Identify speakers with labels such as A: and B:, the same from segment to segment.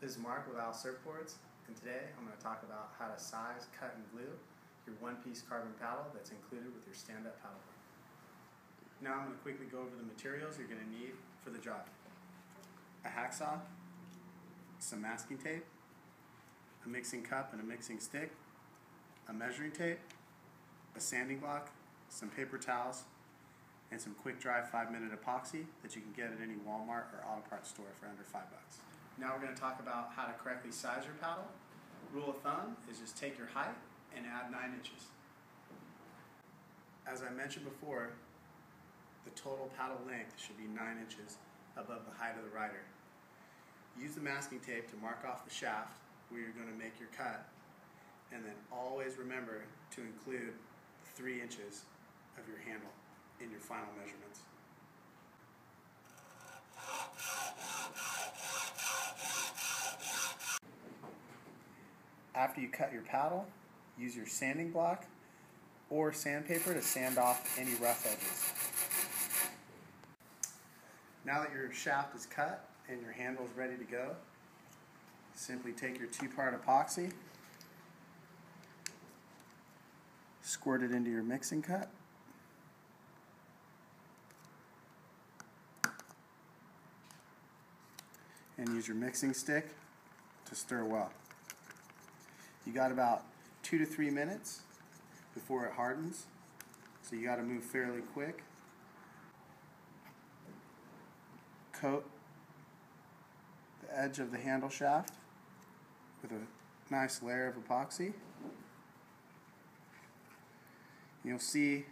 A: This is Mark with Isle Surfboards, and today I'm going to talk about how to size, cut, and glue your one-piece carbon paddle that's included with your stand-up paddleboard. Now I'm going to quickly go over the materials you're going to need for the job. A hacksaw, some masking tape, a mixing cup and a mixing stick, a measuring tape, a sanding block, some paper towels, and some quick dry five minute epoxy that you can get at any Walmart or auto parts store for under five bucks. Now we're going to talk about how to correctly size your paddle. Rule of thumb is just take your height and add nine inches. As I mentioned before, the total paddle length should be nine inches above the height of the rider. Use the masking tape to mark off the shaft where you're going to make your cut, and then always remember to include three inches of your handle in your final measurements. After you cut your paddle, use your sanding block or sandpaper to sand off any rough edges. Now that your shaft is cut and your handle is ready to go, simply take your two-part epoxy, squirt it into your mixing cup, and use your mixing stick to stir well. You got about two to three minutes before it hardens, so you got to move fairly quick. Coat the edge of the handle shaft with a nice layer of epoxy. You'll see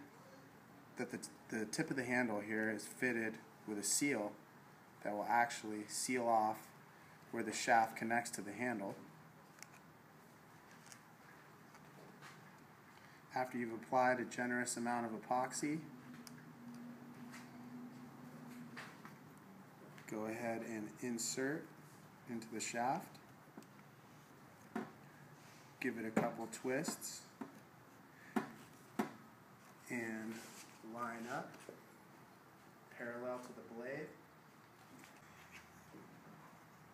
A: that the, the tip of the handle here is fitted with a seal that will actually seal off where the shaft connects to the handle. After you've applied a generous amount of epoxy, go ahead and insert into the shaft. Give it a couple twists and line up parallel to the blade.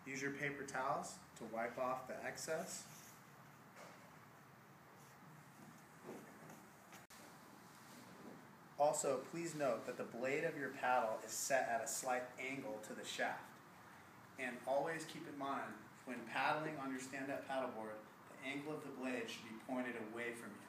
A: Use your paper towels to wipe off the excess. Also, please note that the blade of your paddle is set at a slight angle to the shaft. And always keep in mind, when paddling on your stand-up paddleboard, the angle of the blade should be pointed away from you.